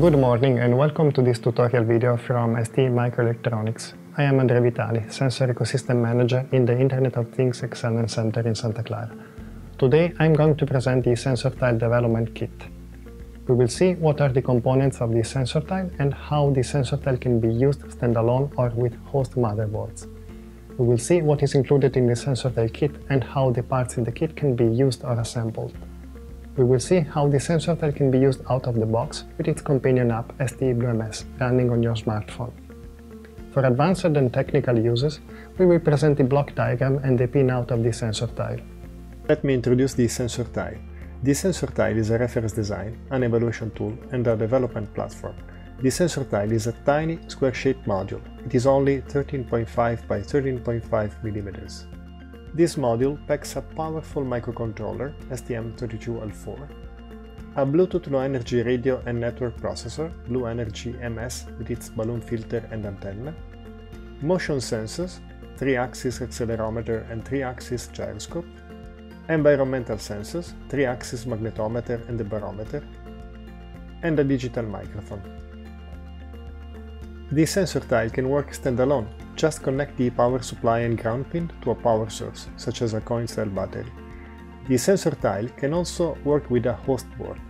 Good morning and welcome to this tutorial video from ST Microelectronics. I am Andrea Vitali, Sensor Ecosystem Manager in the Internet of Things Excellence Center in Santa Clara. Today I'm going to present the Sensor Tile Development Kit. We will see what are the components of the sensor tile and how the sensor tile can be used standalone or with host motherboards. We will see what is included in the sensor tile kit and how the parts in the kit can be used or assembled. We will see how the sensor tile can be used out of the box with its companion app STBlueMS running on your smartphone. For advanced and technical uses, we will present the block diagram and the pinout of the sensor tile. Let me introduce the sensor tile. The sensor tile is a reference design, an evaluation tool, and a development platform the sensor tile is a tiny square-shaped module. It is only 13.5 by 13.5 mm. This module packs a powerful microcontroller, STM32L4, a Bluetooth Low Energy radio and network processor, BlueNRG-MS with its balun filter and antenna, motion sensors, 3-axis accelerometer and 3-axis gyroscope, environmental sensors, 3-axis magnetometer and barometer, and a digital microphone. This sensor tile can work standalone, just connect the power supply and ground pin to a power source, such as a coin cell battery. The sensor tile can also work with a host board.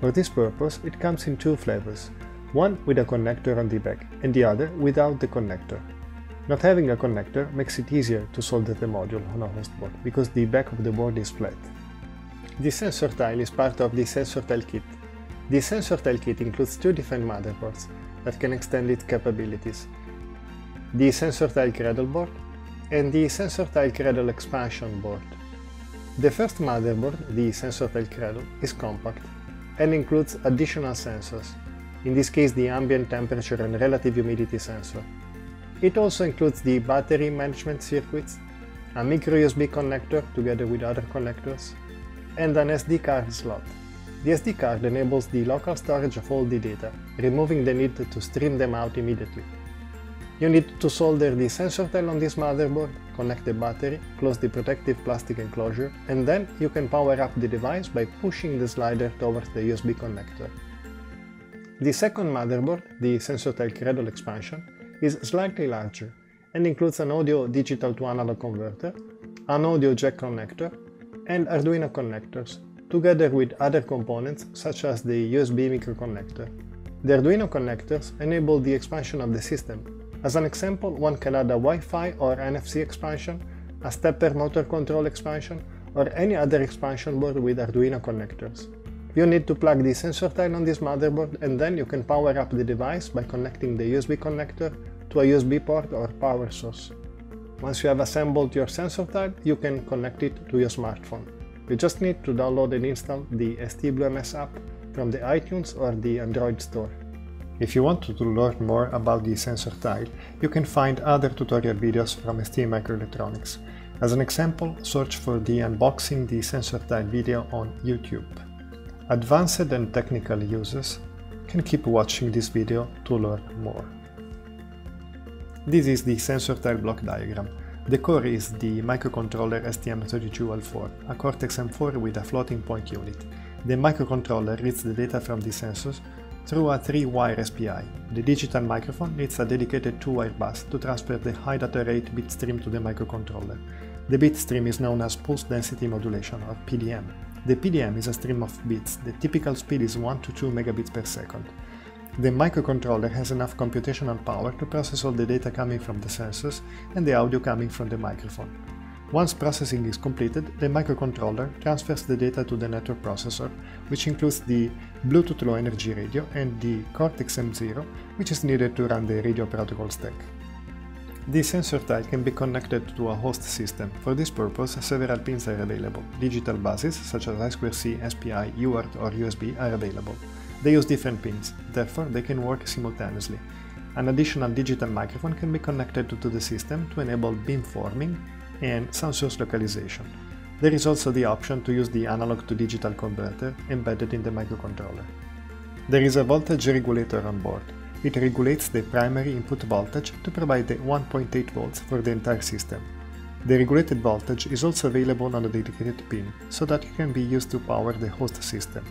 For this purpose, it comes in two flavors, one with a connector on the back and the other without the connector. Not having a connector makes it easier to solder the module on a host board because the back of the board is flat. The sensor tile is part of the sensor tile kit. The sensor tile kit includes two different motherboards, that can extend its capabilities. The Sensor Tile Cradle board and the Sensor Tile Cradle expansion board. The first motherboard, the Sensor Tile Cradle, is compact and includes additional sensors, in this case the ambient temperature and relative humidity sensor. It also includes the battery management circuits, a micro USB connector together with other connectors, and an SD card slot. The SD card enables the local storage of all the data, removing the need to stream them out immediately. You need to solder the sensor tile on this motherboard, connect the battery, close the protective plastic enclosure, and then you can power up the device by pushing the slider towards the USB connector. The second motherboard, the sensor tile cradle expansion, is slightly larger and includes an audio digital to analog converter, an audio jack connector, and Arduino connectors together with other components such as the USB micro connector. The Arduino connectors enable the expansion of the system. As an example, one can add a Wi-Fi or NFC expansion, a stepper motor control expansion, or any other expansion board with Arduino connectors. You need to plug the sensor tile on this motherboard and then you can power up the device by connecting the USB connector to a USB port or power source. Once you have assembled your sensor tile, you can connect it to your smartphone. You just need to download and install the STBlueMS app from the iTunes or the Android store. If you want to learn more about the sensor tile, you can find other tutorial videos from ST Microelectronics. As an example, search for the Unboxing the Sensor Tile video on YouTube. Advanced and technical users can keep watching this video to learn more. This is the sensor tile block diagram. The core is the microcontroller STM32L4, a Cortex-M4 with a floating point unit. The microcontroller reads the data from the sensors through a 3-wire SPI. The digital microphone needs a dedicated 2-wire bus to transfer the high data rate bit stream to the microcontroller. The bit stream is known as pulse density modulation or PDM. The PDM is a stream of bits. The typical speed is 1 to 2 megabits per second. The microcontroller has enough computational power to process all the data coming from the sensors and the audio coming from the microphone. Once processing is completed, the microcontroller transfers the data to the network processor, which includes the Bluetooth Low Energy radio and the Cortex-M0, which is needed to run the radio protocol stack. The sensor tile can be connected to a host system. For this purpose, several pins are available. Digital buses, such as I2C, SPI, UART or USB, are available. They use different pins, therefore they can work simultaneously. An additional digital microphone can be connected to the system to enable beamforming and sound source localization. There is also the option to use the analog to digital converter embedded in the microcontroller. There is a voltage regulator on board. It regulates the primary input voltage to provide the 1.8 volts for the entire system. The regulated voltage is also available on a dedicated pin, so that it can be used to power the host system.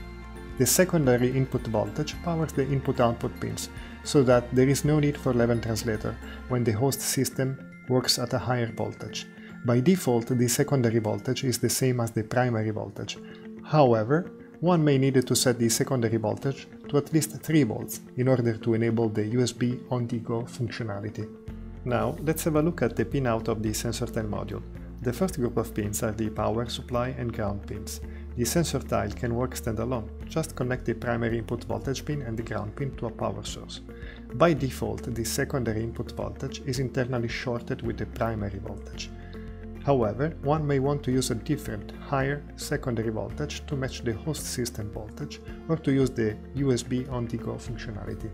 The secondary input voltage powers the input-output pins, so that there is no need for level translator when the host system works at a higher voltage. By default, the secondary voltage is the same as the primary voltage. However, one may need to set the secondary voltage to at least 3 volts in order to enable the USB on-the-go functionality. Now, let's have a look at the pinout of the sensor tile module. The first group of pins are the power supply and ground pins. The sensor tile can work standalone, just connect the primary input voltage pin and the ground pin to a power source. By default, the secondary input voltage is internally shorted with the primary voltage. However, one may want to use a different, higher secondary voltage to match the host system voltage or to use the USB on-the-go functionality.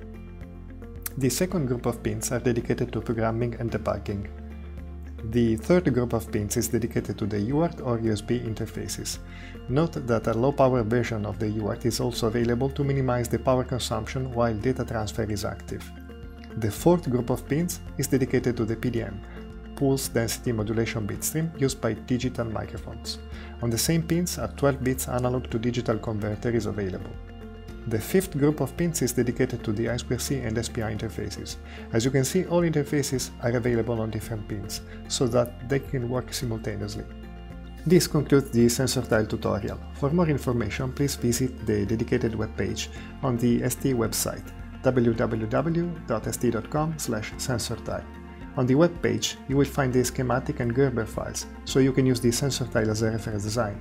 The second group of pins are dedicated to programming and debugging. The third group of pins is dedicated to the UART or USB interfaces. Note that a low-power version of the UART is also available to minimize the power consumption while data transfer is active. The fourth group of pins is dedicated to the PDM, pulse density modulation bitstream used by digital microphones. On the same pins, a 12 bits analog to digital converter is available. The fifth group of pins is dedicated to the I2C and SPI interfaces. As you can see, all interfaces are available on different pins, so that they can work simultaneously. This concludes the sensor tile tutorial. For more information, please visit the dedicated webpage on the ST website www.st.com/sensortile. On the web page, you will find the schematic and Gerber files, so you can use the sensor tile as a reference design.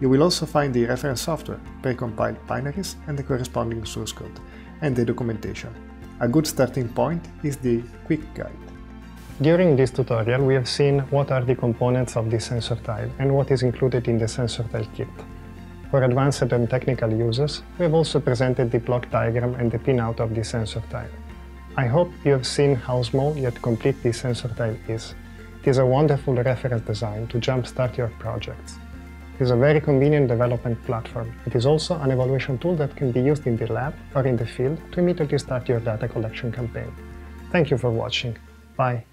You will also find the reference software, precompiled binaries and the corresponding source code, and the documentation. A good starting point is the quick guide. During this tutorial we have seen what are the components of the sensor tile and what is included in the sensor tile kit. For advanced and technical users, we have also presented the block diagram and the pinout of the sensor tile. I hope you have seen how small yet complete the sensor tile is. It is a wonderful reference design to jumpstart your projects. It is a very convenient development platform. It is also an evaluation tool that can be used in the lab or in the field to immediately start your data collection campaign. Thank you for watching. Bye.